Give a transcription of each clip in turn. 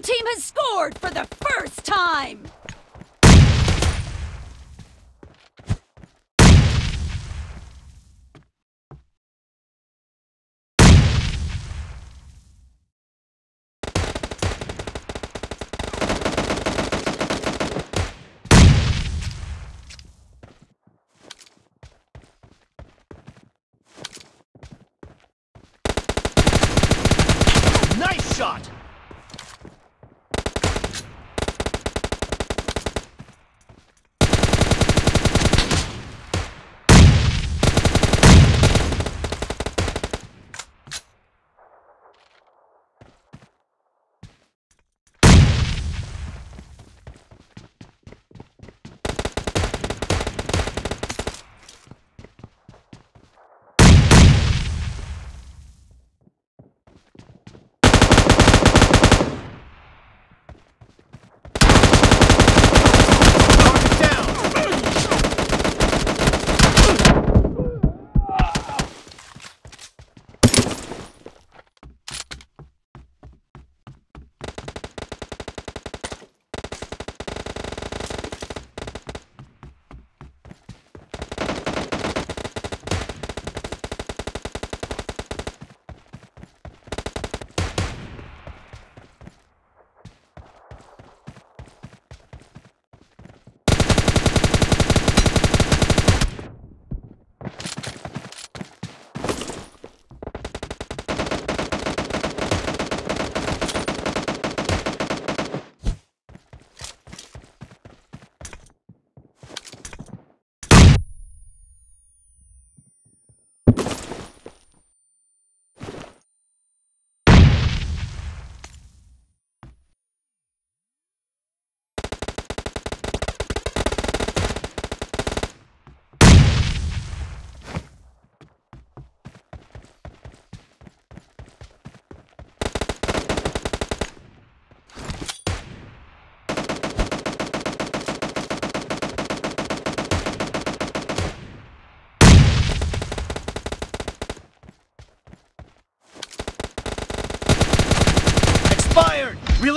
blue team has scored for the first time! Nice shot!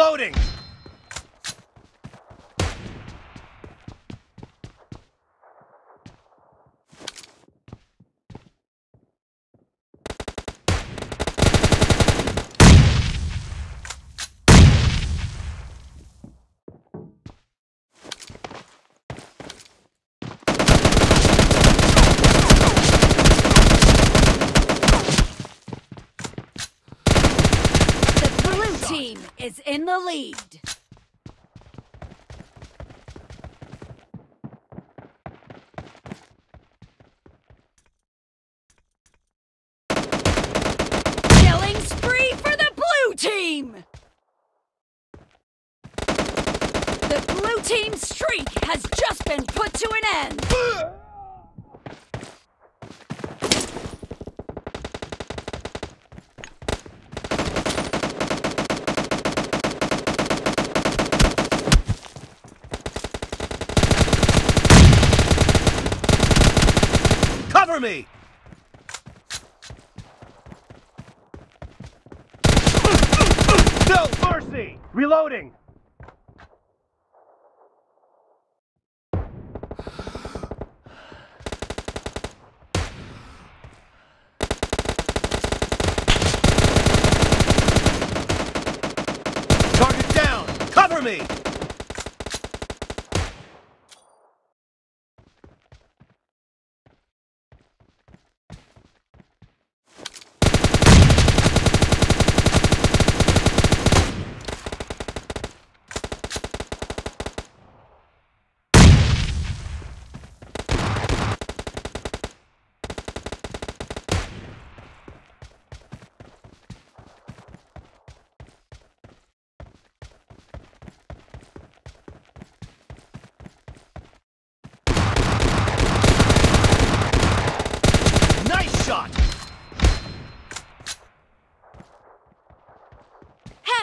Reloading! The blue team is in the lead. Killing spree for the blue team! The blue team's streak has just Cover me! No mercy! Reloading! Target down! Cover me! Nice shot! Half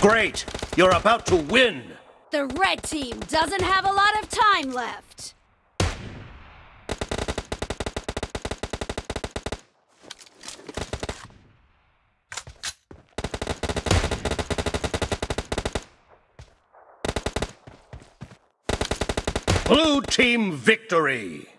Great! You're about to win! The red team doesn't have a lot of time left. Blue team victory!